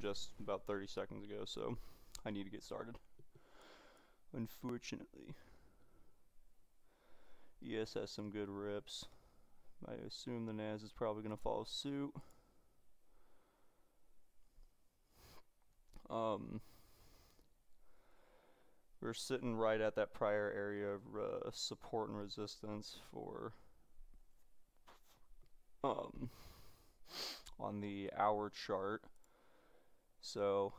just about 30 seconds ago, so I need to get started. Unfortunately. ES has some good rips. I assume the NAS is probably going to follow suit. Um, we're sitting right at that prior area of uh, support and resistance for um, on the hour chart. So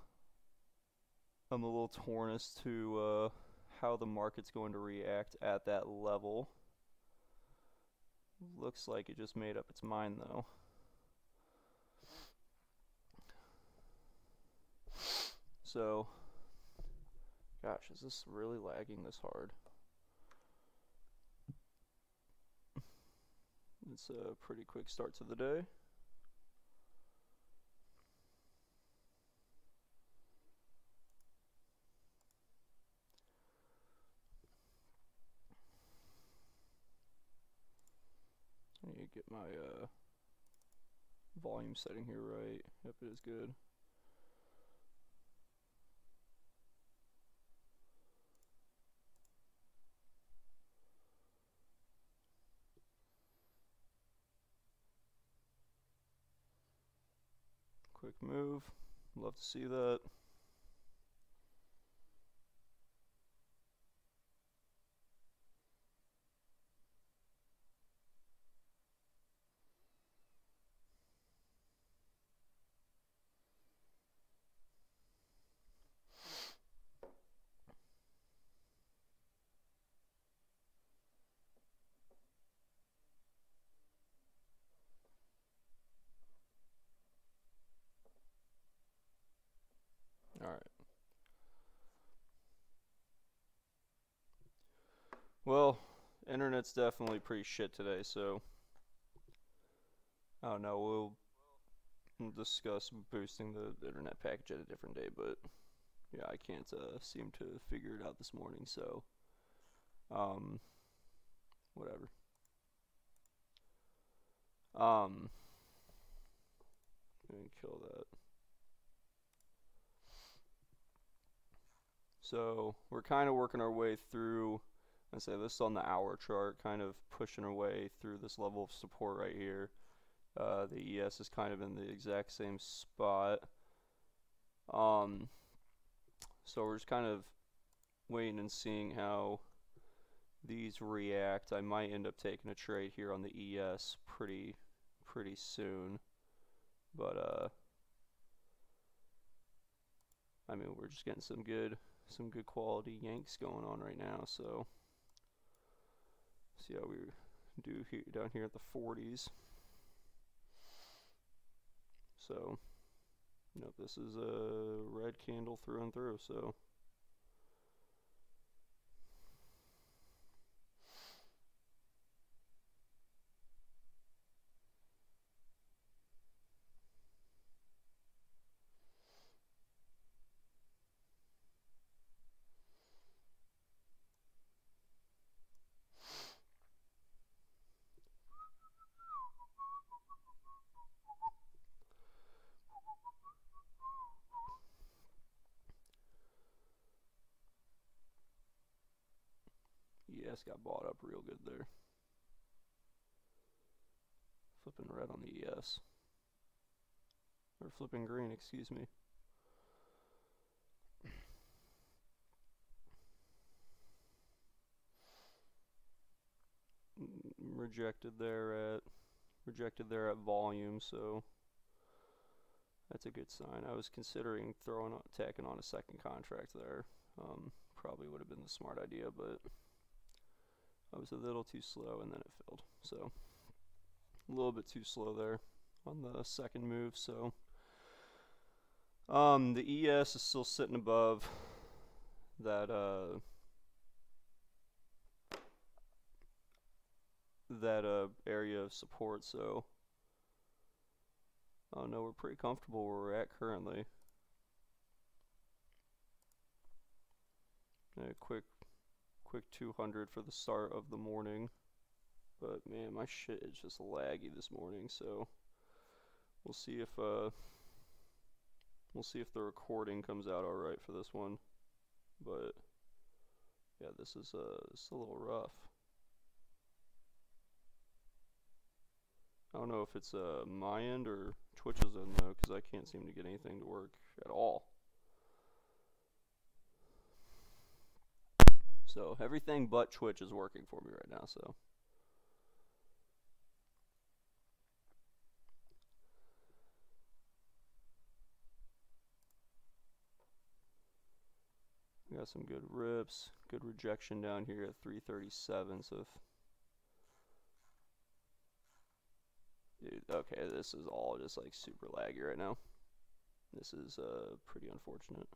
I'm a little torn as to uh, how the market's going to react at that level. Looks like it just made up its mind though. So, gosh, is this really lagging this hard? It's a pretty quick start to the day. Get my uh, volume setting here right. Yep, it is good. Quick move. Love to see that. Well, internet's definitely pretty shit today, so I don't know, we'll discuss boosting the internet package at a different day, but yeah, I can't uh, seem to figure it out this morning, so um whatever. Um me kill that. So we're kind of working our way through, I say this is on the hour chart, kind of pushing our way through this level of support right here. Uh, the ES is kind of in the exact same spot. Um, so we're just kind of waiting and seeing how these react. I might end up taking a trade here on the ES pretty pretty soon. But uh I mean we're just getting some good some good quality yanks going on right now. So see how we do here down here at the 40s. So you know this is a red candle through and through. So. Got bought up real good there. Flipping red on the ES. Or flipping green, excuse me. rejected there at rejected there at volume, so that's a good sign. I was considering throwing on, tacking on a second contract there. Um, probably would have been the smart idea, but I was a little too slow and then it filled. So a little bit too slow there on the second move. So um, the ES is still sitting above that uh, that uh, area of support. So I don't know. We're pretty comfortable where we're at currently. A quick quick 200 for the start of the morning. But man, my shit is just laggy this morning, so we'll see if uh We'll see if the recording comes out alright for this one. But yeah, this is uh, this is a little rough. I don't know if it's uh, my end or Twitch's end though, because I can't seem to get anything to work at all. So everything but Twitch is working for me right now, so. We got some good rips, good rejection down here at 337, so if Dude, okay, this is all just like super laggy right now. This is uh, pretty unfortunate.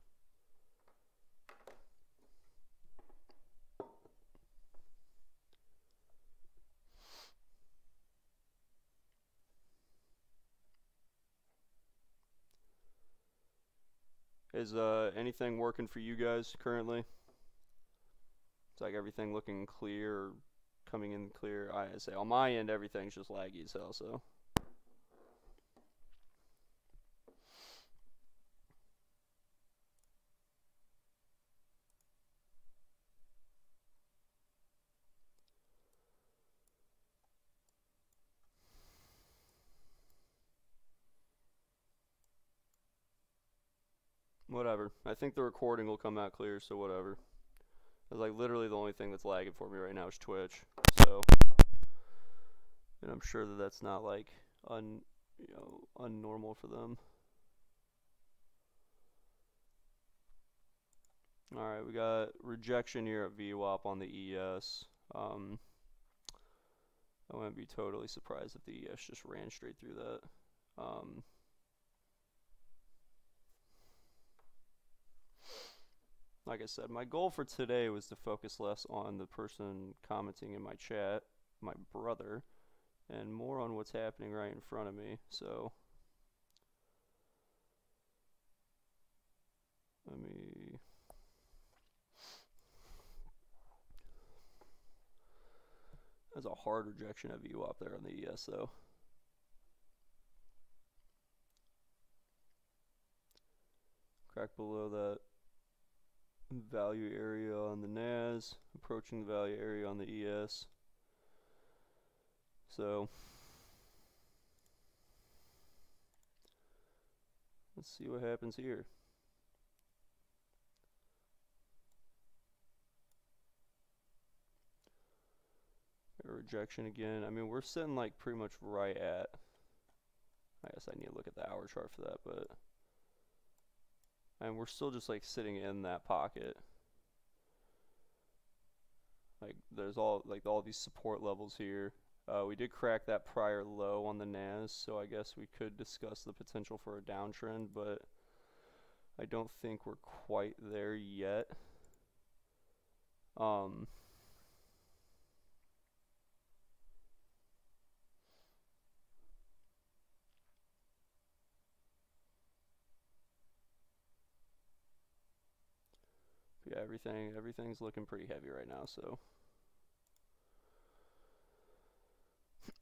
Is uh, anything working for you guys currently? It's like everything looking clear, coming in clear. I say on my end, everything's just laggy as hell. So. Whatever. I think the recording will come out clear, so whatever. It's like literally the only thing that's lagging for me right now is Twitch. So, and I'm sure that that's not like un, you know, unnormal for them. All right, we got rejection here at VWAP on the ES. Um, I wouldn't be totally surprised if the ES just ran straight through that. Um, like I said, my goal for today was to focus less on the person commenting in my chat, my brother, and more on what's happening right in front of me. So, let me. That's a hard rejection of you up there on the ES though. Crack below that value area on the NAS, approaching the value area on the ES. So let's see what happens here. Rejection again. I mean, we're sitting like pretty much right at. I guess I need to look at the hour chart for that, but and we're still just like sitting in that pocket. Like there's all like all these support levels here. Uh, we did crack that prior low on the NAS so I guess we could discuss the potential for a downtrend but I don't think we're quite there yet. Um yeah, everything. Everything's looking pretty heavy right now, so.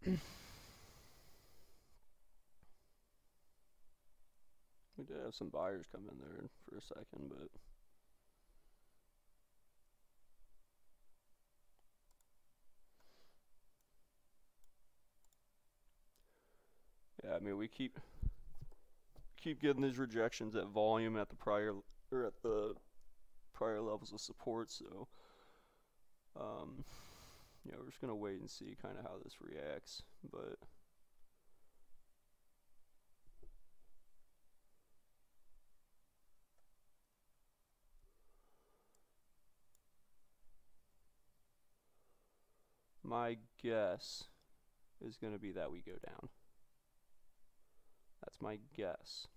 We did have some buyers come in there for a second, but. Yeah, I mean we keep keep getting these rejections at volume at the prior or at the prior levels of support. So, um, yeah, we're just gonna wait and see kind of how this reacts, but. My guess is going to be that we go down. That's my guess.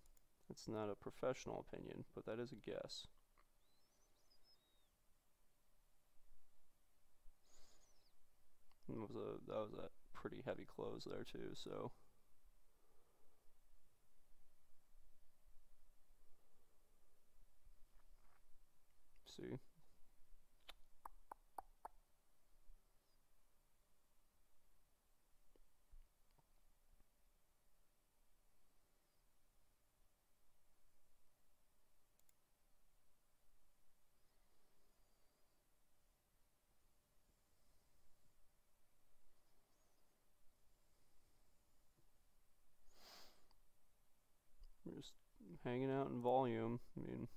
It's not a professional opinion, but that is a guess. That was a that was a pretty heavy close there too. So. See. Hanging out in volume. I mean,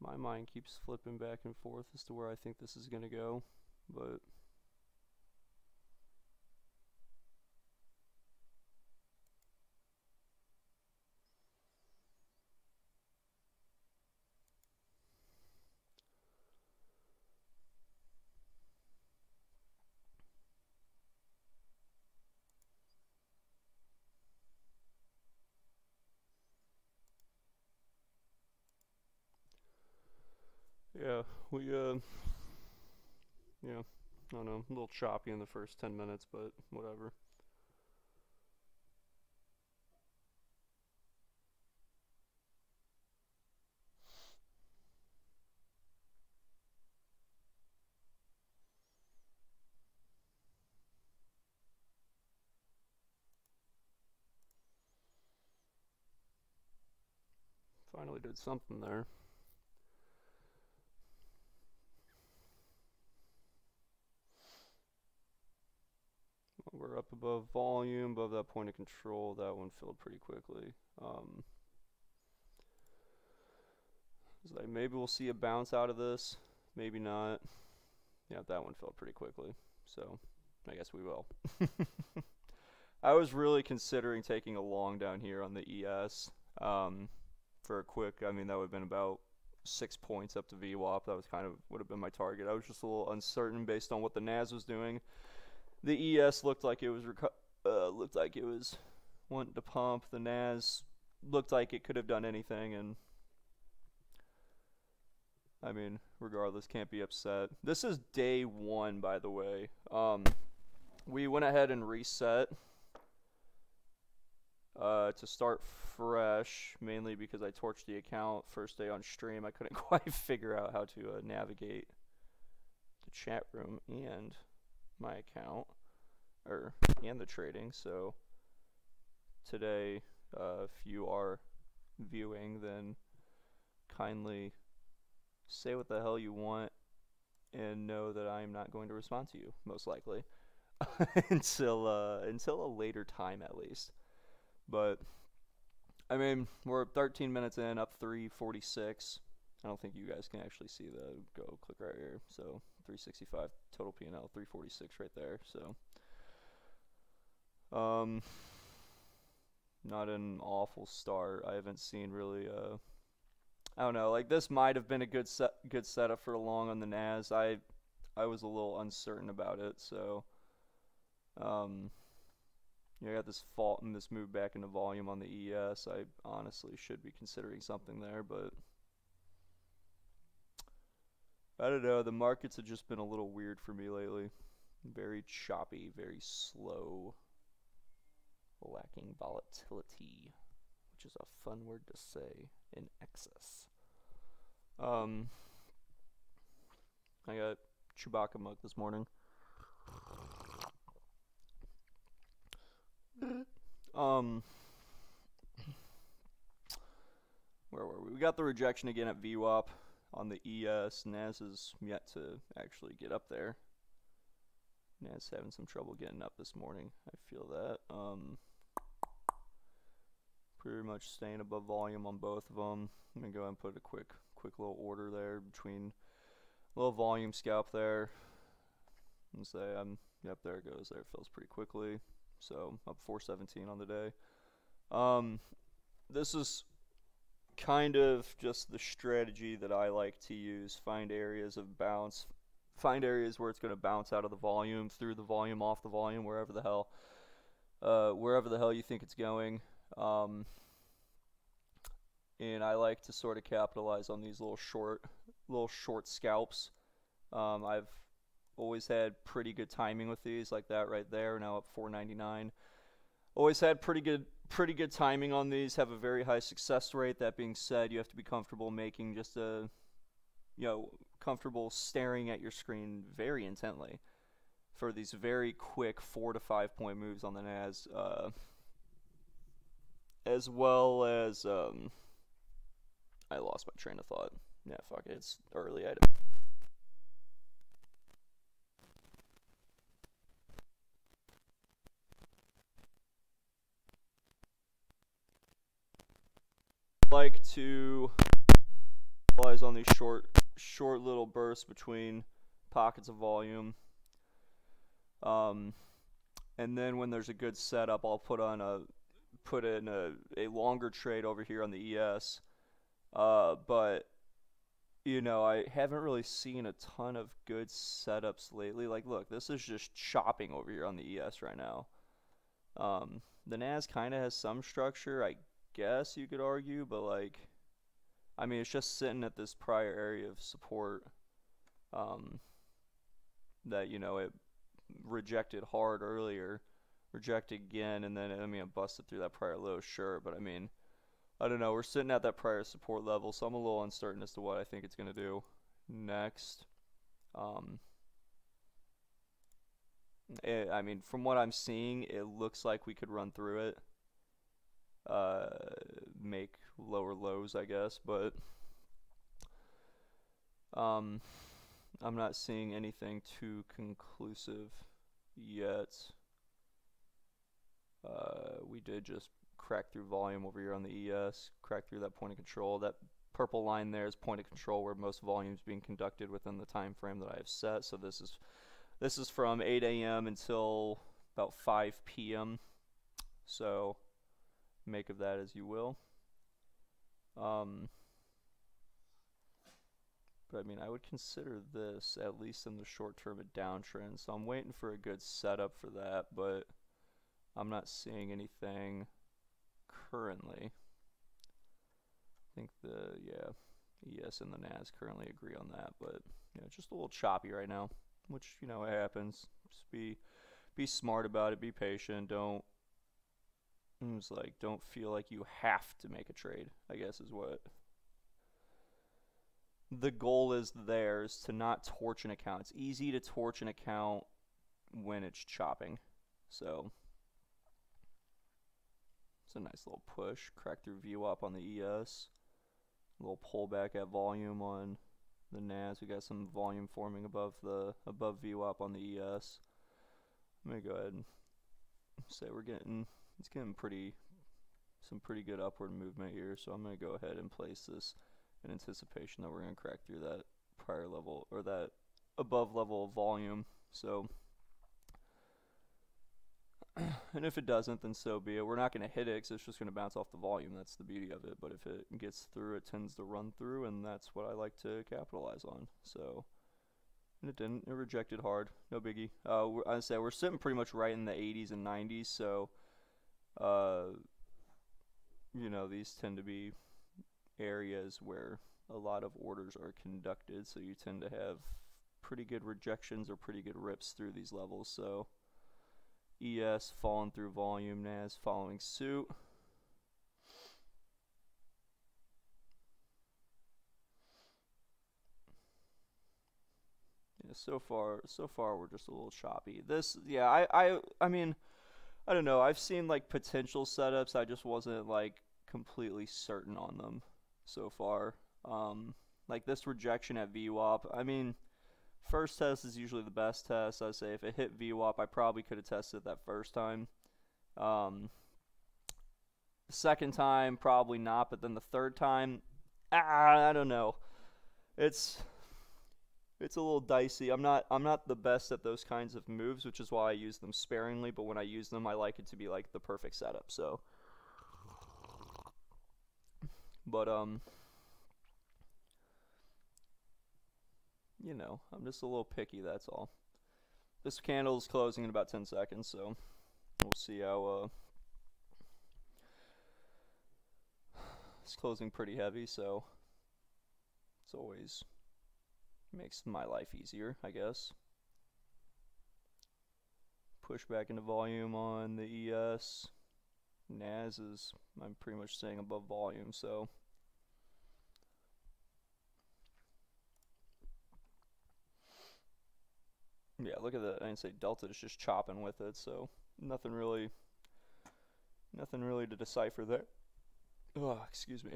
my mind keeps flipping back and forth as to where I think this is going to go, but Yeah, we, uh, yeah, I don't know, a little choppy in the first 10 minutes, but whatever. Finally did something there. We're up above volume, above that point of control. That one filled pretty quickly. Um, like maybe we'll see a bounce out of this, maybe not. Yeah, that one filled pretty quickly. So I guess we will. I was really considering taking a long down here on the ES um, for a quick. I mean, that would have been about six points up to VWAP. That was kind of would have been my target. I was just a little uncertain based on what the NAS was doing the ES looked like it was uh, looked like it was wanting to pump. The NAS looked like it could have done anything, and I mean, regardless, can't be upset. This is day one, by the way. Um, we went ahead and reset uh, to start fresh, mainly because I torched the account first day on stream. I couldn't quite figure out how to uh, navigate the chat room and my account or and the trading. So today, uh, if you are viewing, then kindly say what the hell you want and know that I'm not going to respond to you, most likely, until uh, until a later time at least. But I mean, we're 13 minutes in, up 346. I don't think you guys can actually see the go click right here. So 365 total P&L, 346 right there. So um, not an awful start. I haven't seen really. Uh, I don't know. Like this might have been a good set, good setup for a long on the NAS. I, I was a little uncertain about it. So, um, you know, I got this fault and this move back into volume on the ES. I honestly should be considering something there, but I don't know. The markets have just been a little weird for me lately. Very choppy, very slow, lacking volatility, which is a fun word to say in excess. Um, I got Chewbacca mug this morning. Um, where were we? We got the rejection again at VWAP on the ES. NAS is yet to actually get up there. NAS having some trouble getting up this morning. I feel that. Um, pretty much staying above volume on both of them. I'm gonna go ahead and put a quick, quick little order there between a little volume scalp there. And say I'm, yep, there it goes. There it fills pretty quickly. So up 417 on the day. Um, this is kind of just the strategy that I like to use. Find areas of bounce. Find areas where it's going to bounce out of the volume, through the volume, off the volume, wherever the hell, uh, wherever the hell you think it's going. Um, and I like to sort of capitalize on these little short, little short scalps. Um, I've always had pretty good timing with these, like that right there. Now up 4.99. Always had pretty good, pretty good timing on these. Have a very high success rate. That being said, you have to be comfortable making just a, you know, comfortable staring at your screen very intently for these very quick four to five point moves on the NAS. Uh, as well as um, I lost my train of thought. Yeah, fuck it. It's early item. Like to capitalize on these short, short little bursts between pockets of volume. Um, and then when there's a good setup, I'll put on a put in a, a longer trade over here on the ES. Uh, but you know, I haven't really seen a ton of good setups lately. Like, look, this is just chopping over here on the ES right now. Um, the NAS kind of has some structure, I guess you could argue, but like, I mean, it's just sitting at this prior area of support um, that you know it rejected hard earlier, rejected again, and then I mean it busted through that prior low, sure, but I mean, I don't know. We're sitting at that prior support level, so I'm a little uncertain as to what I think it's gonna do next. Um, it, I mean, from what I'm seeing, it looks like we could run through it. Uh, make lower lows, I guess, but um, I'm not seeing anything too conclusive yet. Uh, we did just crack through volume over here on the ES, crack through that point of control. That purple line there is point of control where most volume is being conducted within the time frame that I have set. So this is this is from 8 a.m. until about 5 p.m. So make of that as you will. Um, but I mean, I would consider this, at least in the short term, a downtrend. So I'm waiting for a good setup for that, but I'm not seeing anything currently. I think the, yeah, ES and the NAS currently agree on that, but yeah, just a little choppy right now, which, you know, it happens. Just be, be smart about it, be patient, don't it's like don't feel like you have to make a trade, I guess is what the goal is there is to not torch an account. It's easy to torch an account when it's chopping. So it's a nice little push. Crack through VWAP on the ES. A little pullback at volume on the NAS. We got some volume forming above the above VWAP on the ES. Let me go ahead and say we're getting it's getting pretty some pretty good upward movement here. So I'm gonna go ahead and place this in anticipation that we're gonna crack through that prior level or that above level of volume. So and if it doesn't, then so be it. We're not going to hit it because it's just going to bounce off the volume. That's the beauty of it. But if it gets through, it tends to run through, and that's what I like to capitalize on. So, and it didn't. It rejected hard. No biggie. Uh, I said we're sitting pretty much right in the 80s and 90s. So, uh, you know, these tend to be areas where a lot of orders are conducted. So you tend to have pretty good rejections or pretty good rips through these levels. So. ES falling through volume, NAS following suit. Yeah, so far, so far we're just a little choppy. This, yeah, I, I, I mean, I don't know. I've seen like potential setups. I just wasn't like completely certain on them so far. Um, like this rejection at VWAP. I mean First test is usually the best test. I say if it hit VWAP, I probably could have tested it that first time. Um, second time, probably not. But then the third time, ah, I don't know. It's it's a little dicey. I'm not I'm not the best at those kinds of moves, which is why I use them sparingly. But when I use them, I like it to be like the perfect setup. So, but um. you know, I'm just a little picky, that's all. This candle is closing in about 10 seconds, so we'll see how, uh, it's closing pretty heavy, so it's always makes my life easier, I guess. Push back into volume on the ES. NAS is, I'm pretty much saying above volume, so Yeah, look at that. I didn't say delta is just chopping with it, so nothing really, nothing really to decipher there. Oh, excuse me.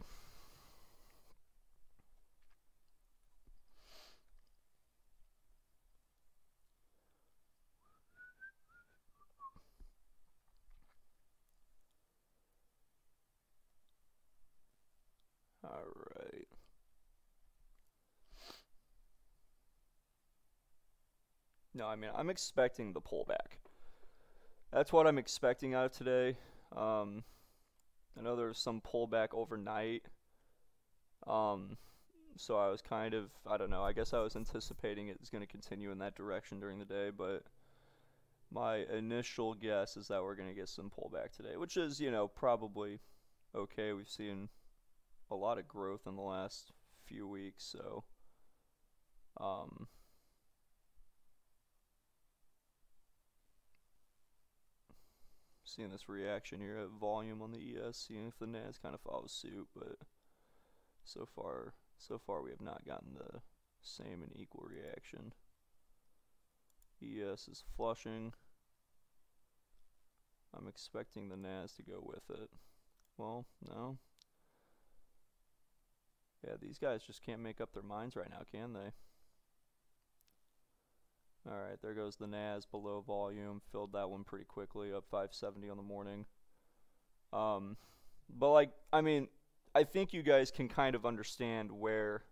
No, I mean I'm expecting the pullback. That's what I'm expecting out of today. Um, I know there was some pullback overnight. Um, so I was kind of I don't know. I guess I was anticipating it was going to continue in that direction during the day, but my initial guess is that we're going to get some pullback today, which is you know probably okay. We've seen a lot of growth in the last few weeks, so um, seeing this reaction here at volume on the ES, seeing if the NAS kind of follows suit, but so far, so far we have not gotten the same and equal reaction. ES is flushing. I'm expecting the NAS to go with it. Well, no. Yeah, these guys just can't make up their minds right now, can they? Alright, there goes the NAS below volume. Filled that one pretty quickly, up 570 on the morning. Um, but, like, I mean, I think you guys can kind of understand where,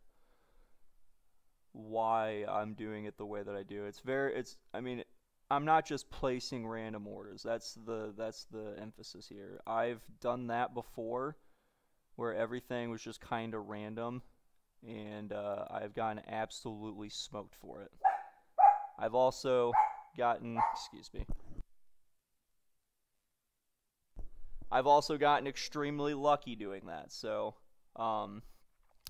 why I'm doing it the way that I do. It's very, it's, I mean, I'm not just placing random orders. That's the, that's the emphasis here. I've done that before, where everything was just kind of random, and uh, I've gotten absolutely smoked for it. I've also gotten, excuse me, I've also gotten extremely lucky doing that. So, um,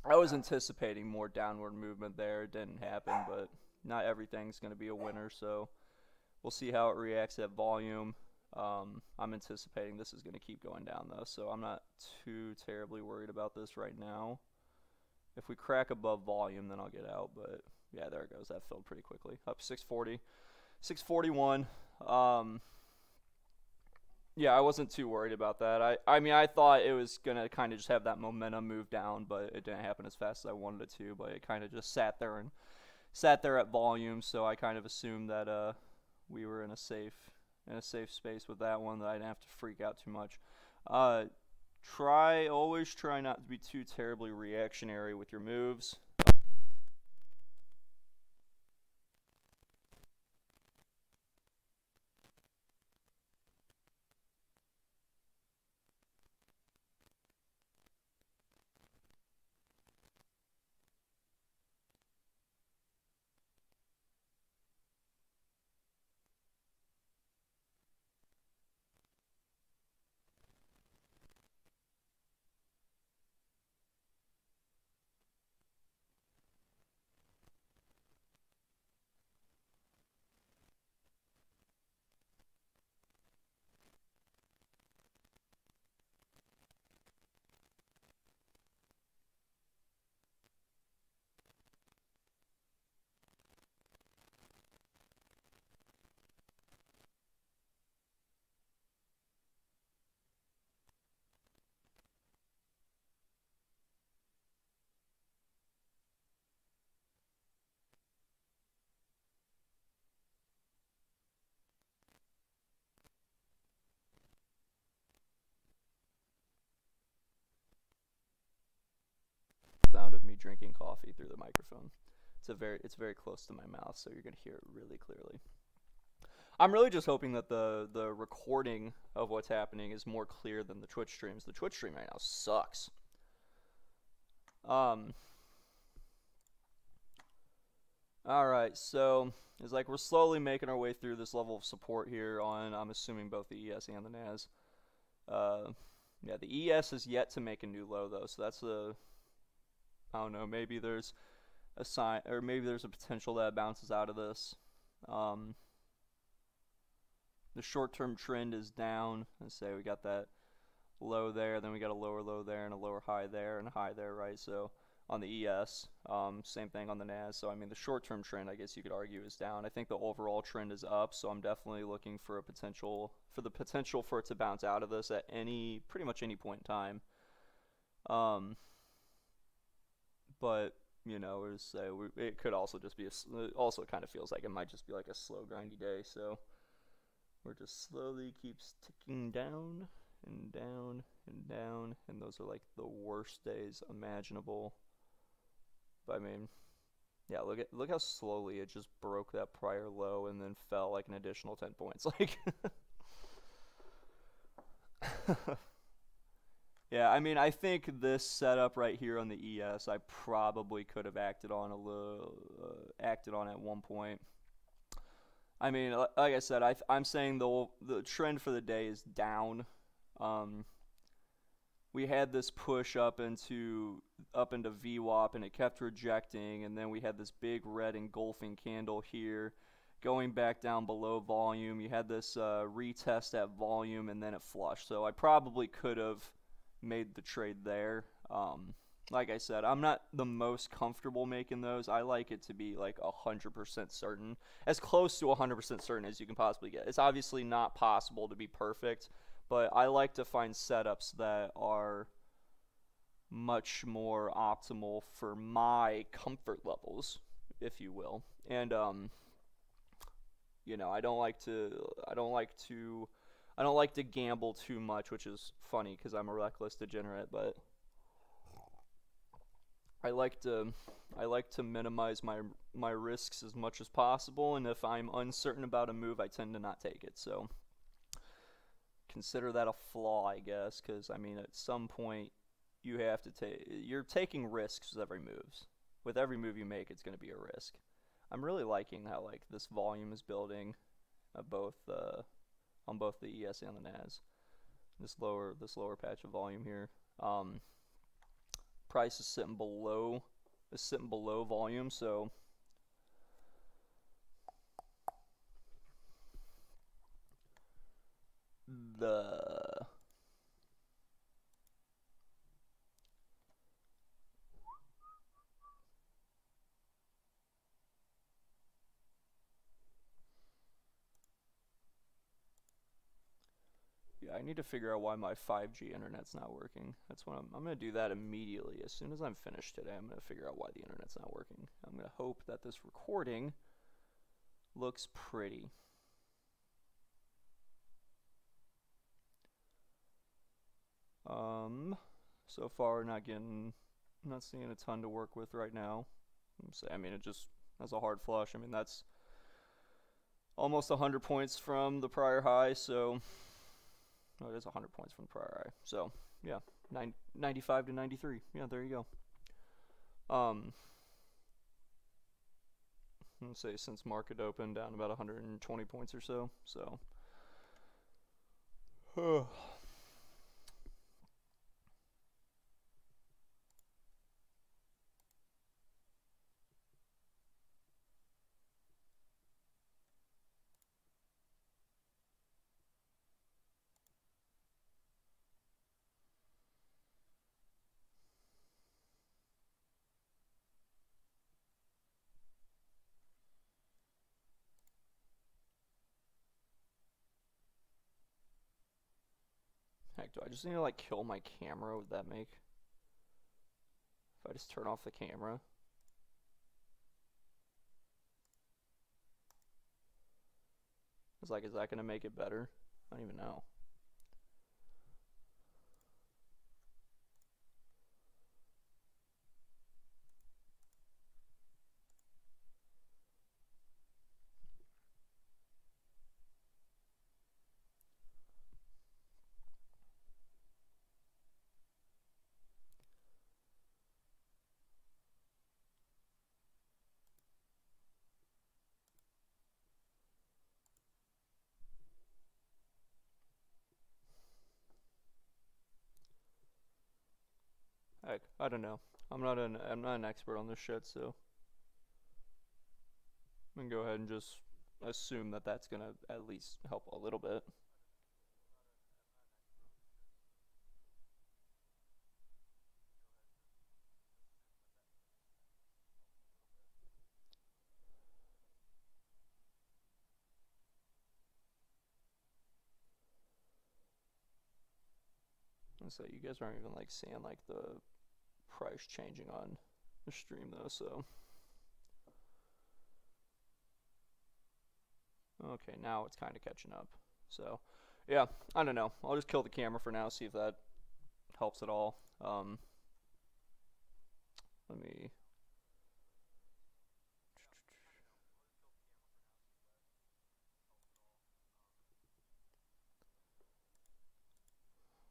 I was anticipating more downward movement there. It didn't happen, but not everything's going to be a winner. So, we'll see how it reacts at volume. Um, I'm anticipating this is going to keep going down though, so I'm not too terribly worried about this right now. If we crack above volume, then I'll get out, but yeah, there it goes. That filled pretty quickly. Up 640. 641. Um, yeah, I wasn't too worried about that. I, I mean, I thought it was going to kind of just have that momentum move down, but it didn't happen as fast as I wanted it to. But it kind of just sat there and sat there at volume, so I kind of assumed that uh, we were in a safe in a safe space with that one that I didn't have to freak out too much. Uh, try always try not to be too terribly reactionary with your moves. sound of drinking coffee through the microphone. It's a very it's very close to my mouth, so you're gonna hear it really clearly. I'm really just hoping that the the recording of what's happening is more clear than the Twitch streams. The Twitch stream right now sucks. Um. All right, so it's like we're slowly making our way through this level of support here on I'm assuming both the ES and the NAS. Uh, yeah, the ES is yet to make a new low though, so that's a I don't know. Maybe there's a sign, or maybe there's a potential that bounces out of this. Um, the short-term trend is down. Let's say we got that low there, then we got a lower low there, and a lower high there, and a high there, right? So on the ES, um, same thing on the NAS. So I mean, the short-term trend, I guess you could argue, is down. I think the overall trend is up. So I'm definitely looking for a potential, for the potential for it to bounce out of this at any, pretty much any point in time. Um, but you know, it, was, uh, it could also just be a, also kind of feels like it might just be like a slow grindy day. So we're just slowly keeps ticking down and down and down, and those are like the worst days imaginable. But I mean, Yeah, look at look how slowly it just broke that prior low and then fell like an additional 10 points. Like Yeah, I mean, I think this setup right here on the ES, I probably could have acted on a little, uh, acted on at one point. I mean, like I said, I I'm saying the the trend for the day is down. Um, we had this push up into up into VWAP and it kept rejecting, and then we had this big red engulfing candle here, going back down below volume. You had this uh, retest at volume, and then it flushed. So I probably could have made the trade there. Um, like I said, I'm not the most comfortable making those. I like it to be like 100% certain, as close to 100% certain as you can possibly get. It's obviously not possible to be perfect, but I like to find setups that are much more optimal for my comfort levels, if you will. And um, you know, I don't like to I don't like to I don't like to gamble too much, which is funny because I'm a reckless degenerate, but I like to I like to minimize my my risks as much as possible, and if I'm uncertain about a move, I tend to not take it. So consider that a flaw, I guess, because I mean, at some point, you have to take. You're taking risks with every moves. With every move you make, it's going to be a risk. I'm really liking how like this volume is building, uh, both uh, on both the ES and the NAS. This lower this lower patch of volume here. Um, price is sitting below is sitting below volume, so the Yeah, I need to figure out why my 5G internet's not working. That's what I'm, I'm going to do that immediately. As soon as I'm finished today, I'm going to figure out why the internet's not working. I'm going to hope that this recording looks pretty. Um, so far, not getting, not seeing a ton to work with right now. I mean, it just has a hard flush. I mean, that's almost 100 points from the prior high, so oh, it is 100 points from the prior high. So, yeah, nine, 95 to 93. Yeah, there you go. Um, let's say since market open, down about 120 points or so. So, Heck, do I just need to like kill my camera? Would that make? If I just turn off the camera? It's like, is that to make it better? I don't even know. Heck, I don't know. I'm not an I'm not an expert on this shit, so I'm gonna go ahead and just assume that that's gonna at least help a little bit. So you guys aren't even like seeing like the price changing on the stream though, so. Okay, now it's kind of catching up. So, yeah, I don't know. I'll just kill the camera for now, see if that helps at all. Um, let me...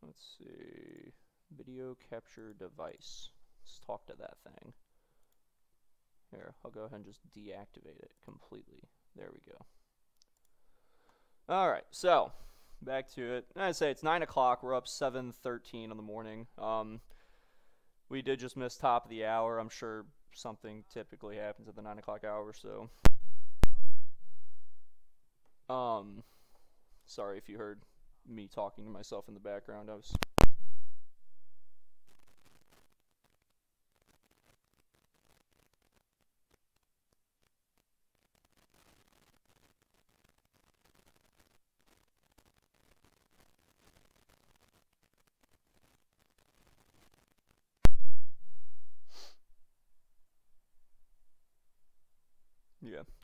Let's see, video capture device. Let's talk to that thing. Here, I'll go ahead and just deactivate it completely. There we go. All right, so back to it. I say it's nine o'clock. We're up seven thirteen in the morning. Um, we did just miss top of the hour. I'm sure something typically happens at the nine o'clock hour. So, um, sorry if you heard me talking to myself in the background. I was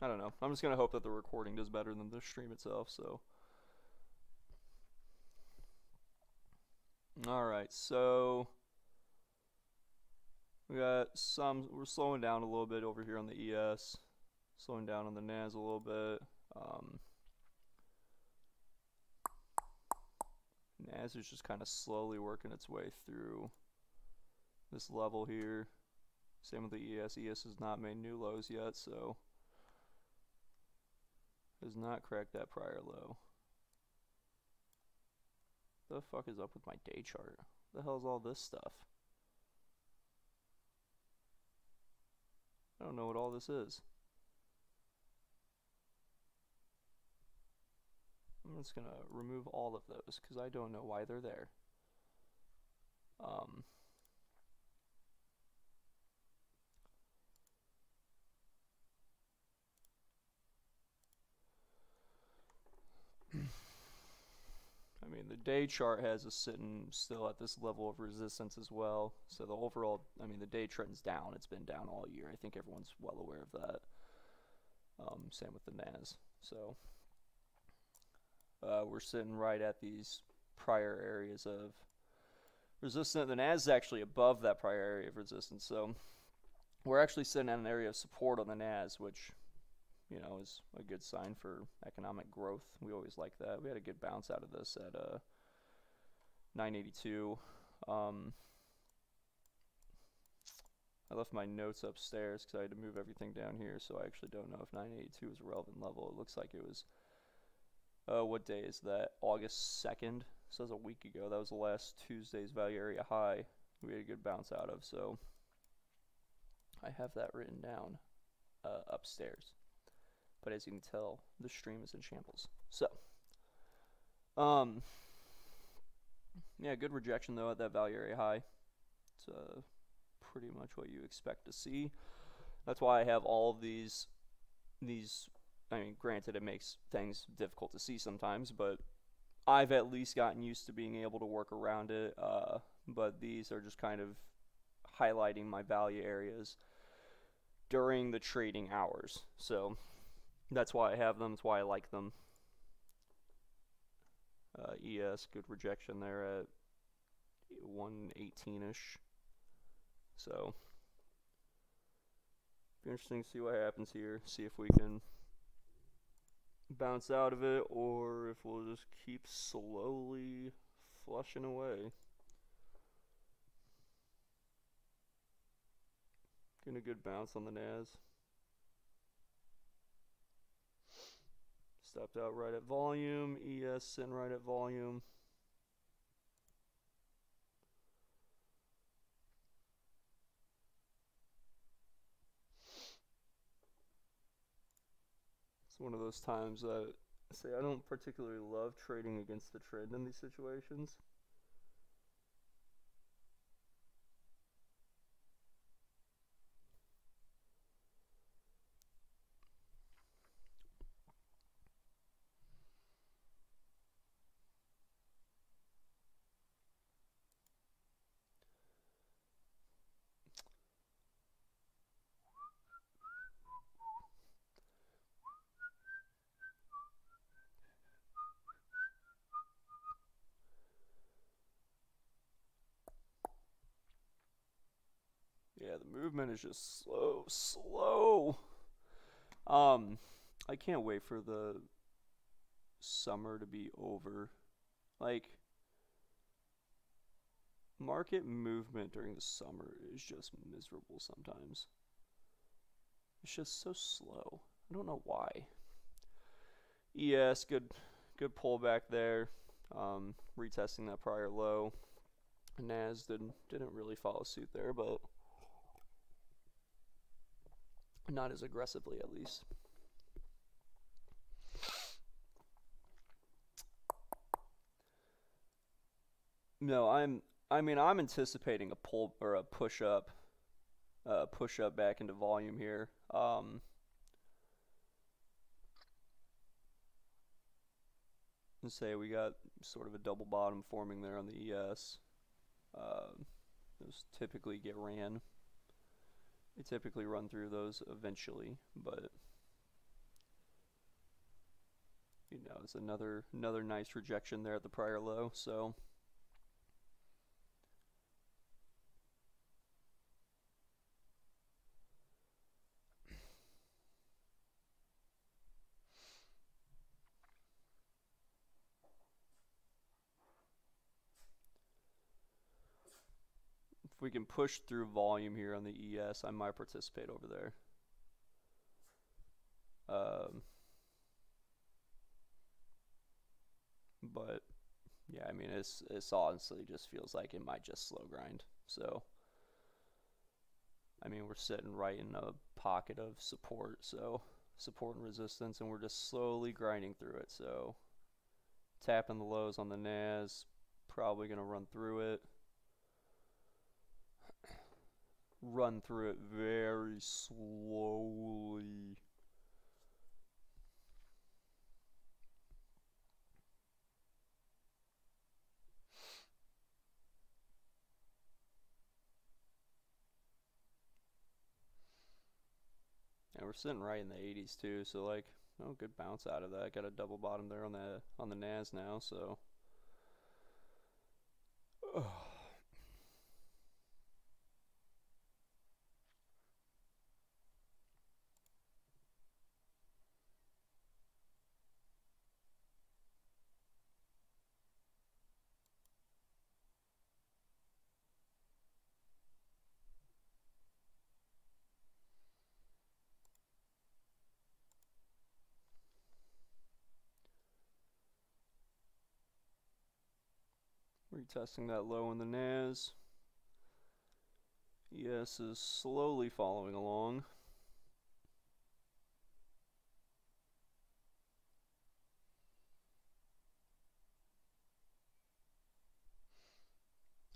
I don't know. I'm just gonna hope that the recording does better than the stream itself. So, all right. So we got some. We're slowing down a little bit over here on the ES, slowing down on the NAS a little bit. Um, NAS is just kind of slowly working its way through this level here. Same with the ES. ES has not made new lows yet, so has not cracked that prior low. The fuck is up with my day chart? The hell is all this stuff? I don't know what all this is. I'm just gonna remove all of those because I don't know why they're there. Um, the day chart has us sitting still at this level of resistance as well. So the overall, I mean, the day trend's down. It's been down all year. I think everyone's well aware of that. Um, same with the NAS. So uh, we're sitting right at these prior areas of resistance. The NAS is actually above that prior area of resistance. So we're actually sitting at an area of support on the NAS, which you know, is a good sign for economic growth. We always like that. We had a good bounce out of this at uh, 982. Um, I left my notes upstairs because I had to move everything down here, so I actually don't know if 982 is a relevant level. It looks like it was, uh, what day is that? August 2nd. So that was a week ago. That was the last Tuesday's value area high we had a good bounce out of, so I have that written down uh, upstairs but as you can tell, the stream is in shambles. So, um, yeah, good rejection though at that value area high. It's uh, pretty much what you expect to see. That's why I have all of these, these, I mean, granted it makes things difficult to see sometimes, but I've at least gotten used to being able to work around it. Uh, but these are just kind of highlighting my value areas during the trading hours. So that's why I have them. That's why I like them. Uh, ES, good rejection there at 118-ish. So, be interesting to see what happens here. See if we can bounce out of it or if we'll just keep slowly flushing away. Getting a good bounce on the NAS. Stepped out right at volume, ES in right at volume. It's one of those times that say I don't particularly love trading against the trend in these situations. Yeah, the movement is just slow, slow. Um, I can't wait for the summer to be over. Like, market movement during the summer is just miserable sometimes. It's just so slow. I don't know why. ES, good good pullback there. Um, retesting that prior low. Nas didn't didn't really follow suit there, but not as aggressively at least. No, I'm I mean I'm anticipating a pull or a push up uh, push up back into volume here. Um, and say we got sort of a double bottom forming there on the ES. Uh, those typically get ran. They typically run through those eventually, but you know, it's another another nice rejection there at the prior low. So. If we can push through volume here on the ES, I might participate over there. Um, but yeah, I mean, it's it's honestly just feels like it might just slow grind. So, I mean, we're sitting right in a pocket of support, so support and resistance, and we're just slowly grinding through it. So, tapping the lows on the NAS, probably gonna run through it. Run through it very slowly. And we're sitting right in the 80s too, so like, oh, good bounce out of that. Got a double bottom there on the on the Nas now, so. Retesting that low in the NAS. ES is slowly following along.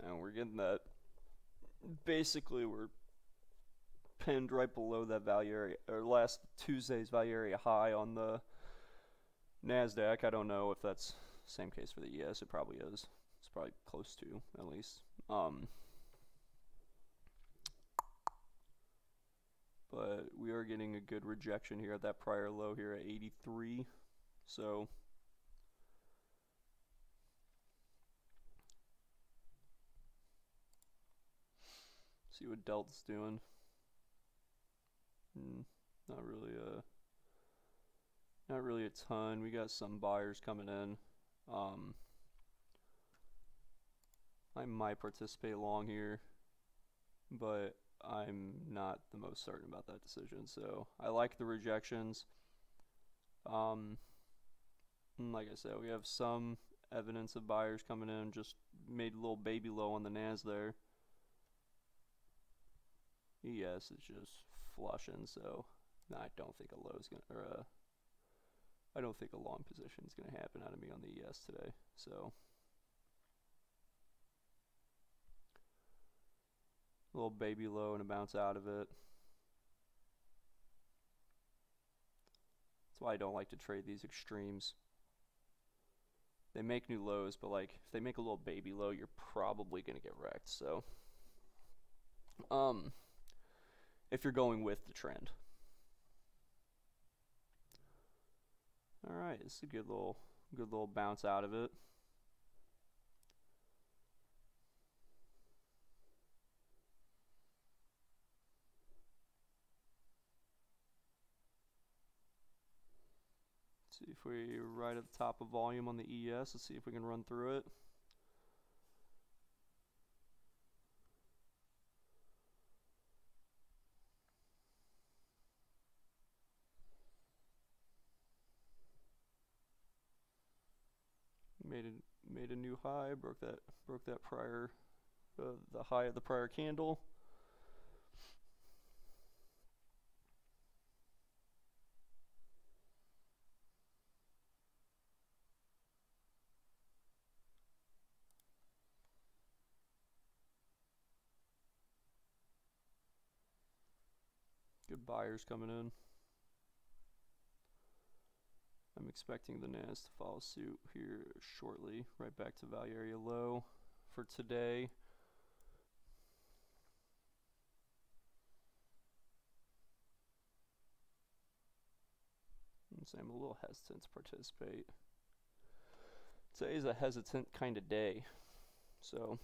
And we're getting that. Basically, we're pinned right below that value area, or last Tuesday's value area high on the NASDAQ. I don't know if that's same case for the ES. It probably is probably close to at least. Um, but we are getting a good rejection here at that prior low here at 83. So see what Delta's doing. Hmm, not really a not really a ton. We got some buyers coming in. Um, I might participate long here, but I'm not the most certain about that decision. So I like the rejections. Um, like I said, we have some evidence of buyers coming in. Just made a little baby low on the Nas there. Yes, it's just flushing. So I don't think a low is gonna, or a, I don't think a long position is gonna happen out of me on the ES today. So. Little baby low and a bounce out of it. That's why I don't like to trade these extremes. They make new lows, but like if they make a little baby low, you're probably gonna get wrecked. So, um, if you're going with the trend. All right, it's a good little, good little bounce out of it. we right at the top of volume on the ES, let's see if we can run through it. Made a made a new high, broke that broke that prior uh, the high of the prior candle. Buyers coming in. I'm expecting the NAS to follow suit here shortly, right back to value area low for today. say I'm a little hesitant to participate. Today's a hesitant kind of day, so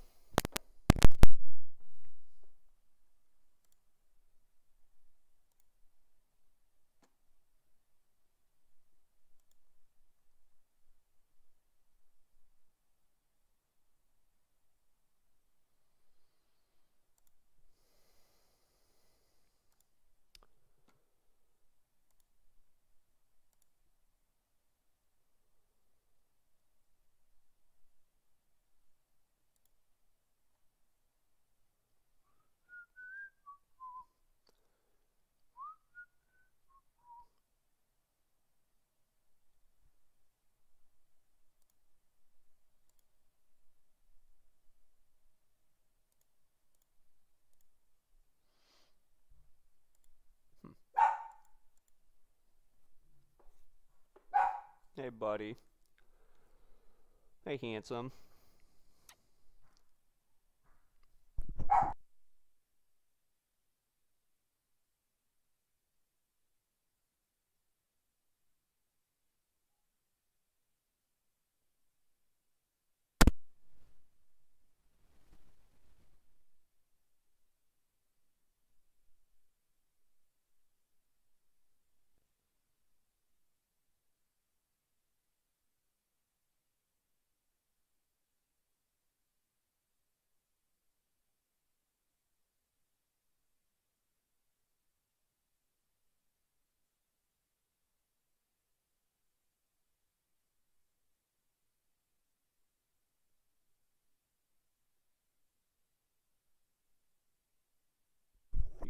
Hey, buddy. Hey, handsome.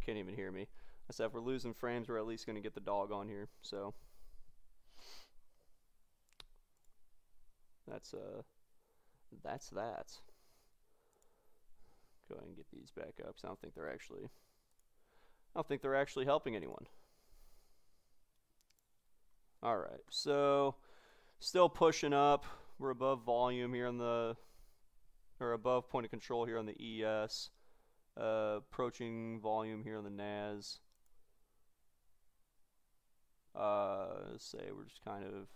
You can't even hear me. I said if we're losing frames, we're at least going to get the dog on here. So that's uh that's that. Go ahead and get these back up. I don't think they're actually I don't think they're actually helping anyone. All right, so still pushing up. We're above volume here on the, or above point of control here on the ES. Uh, approaching volume here on the NAS. Uh, say we're just kind of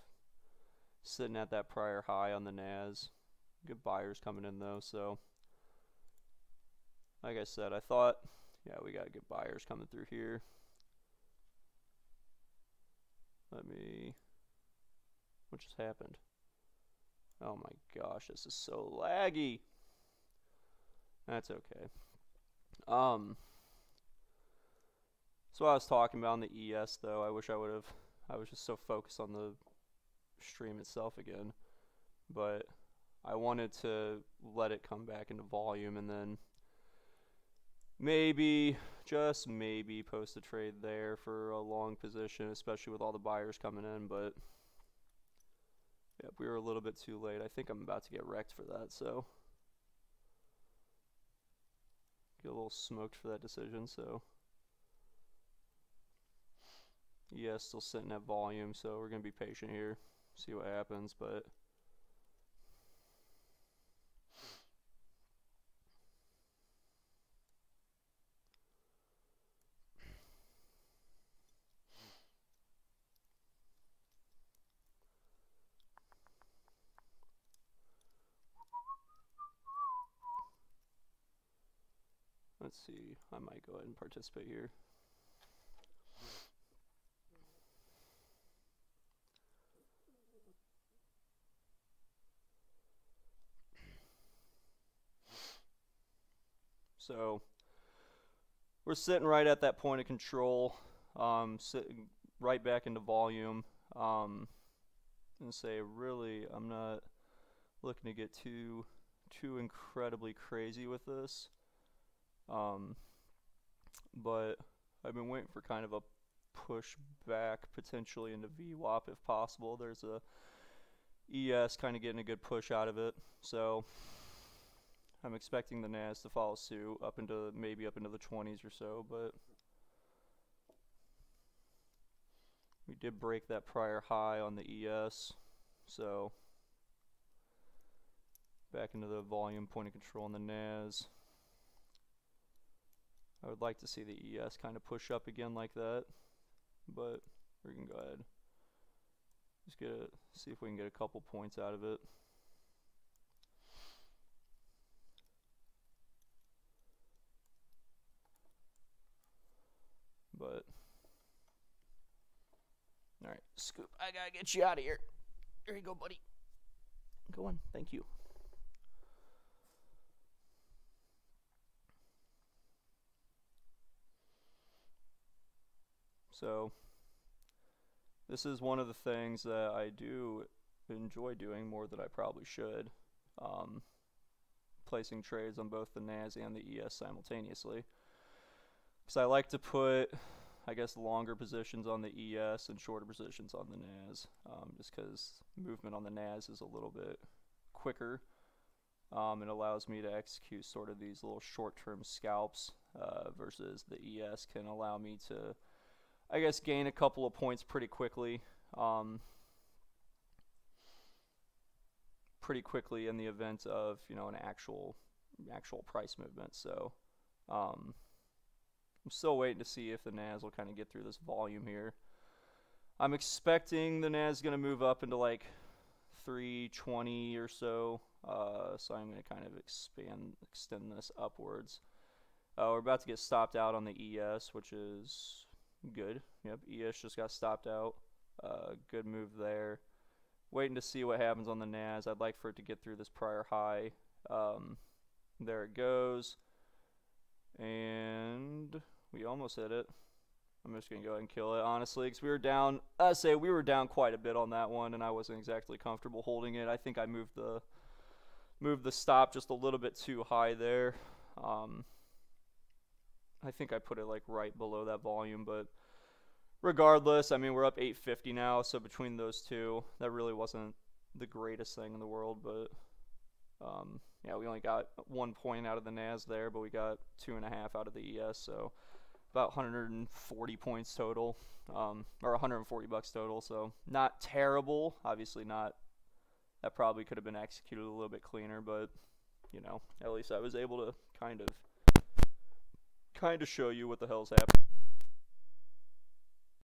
sitting at that prior high on the NAS. Good buyers coming in though, so like I said, I thought, yeah, we got good buyers coming through here. Let me, what just happened? Oh my gosh, this is so laggy. That's okay. Um, so I was talking about on the ES though. I wish I would have. I was just so focused on the stream itself again, but I wanted to let it come back into volume and then maybe just maybe post a trade there for a long position, especially with all the buyers coming in. But yep, we were a little bit too late. I think I'm about to get wrecked for that. So. Get a little smoked for that decision. So yeah, still sitting at volume, so we're gonna be patient here, see what happens, but. Let's see, I might go ahead and participate here. So we're sitting right at that point of control, um, sitting right back into volume, um, and say really I'm not looking to get too too incredibly crazy with this. Um, but I've been waiting for kind of a push back potentially into VWAP if possible. There's a ES kind of getting a good push out of it. So I'm expecting the NAS to follow suit up into maybe up into the 20s or so, but we did break that prior high on the ES. So back into the volume point of control on the NAS. I would like to see the ES kind of push up again like that, but we can go ahead. Just get a, see if we can get a couple points out of it. But, alright, Scoop, I gotta get you out of here. Here you go, buddy. Go on, thank you. So this is one of the things that I do enjoy doing more than I probably should. Um, placing trades on both the NAS and the ES simultaneously. Because I like to put, I guess, longer positions on the ES and shorter positions on the NAS. Um, just because movement on the NAS is a little bit quicker. Um, it allows me to execute sort of these little short-term scalps uh, versus the ES can allow me to I guess, gain a couple of points pretty quickly. Um, pretty quickly in the event of you know an actual actual price movement. So um, I'm still waiting to see if the NAS will kind of get through this volume here. I'm expecting the NAS going to move up into like 320 or so. Uh, so I'm going to kind of expand, extend this upwards. Uh, we're about to get stopped out on the ES, which is Good. Yep, ES just got stopped out. Uh, good move there. Waiting to see what happens on the NAS. I'd like for it to get through this prior high. Um, there it goes. And we almost hit it. I'm just going to go ahead and kill it, honestly, because we were down, I say we were down quite a bit on that one, and I wasn't exactly comfortable holding it. I think I moved the moved the stop just a little bit too high there. Um, I think I put it like right below that volume, but regardless, I mean, we're up 850 now, so between those two, that really wasn't the greatest thing in the world, but um, yeah, we only got one point out of the NAS there, but we got two and a half out of the ES, so about 140 points total, um, or 140 bucks total, so not terrible, obviously not, that probably could have been executed a little bit cleaner, but, you know, at least I was able to kind of kind of show you what the hell's happening.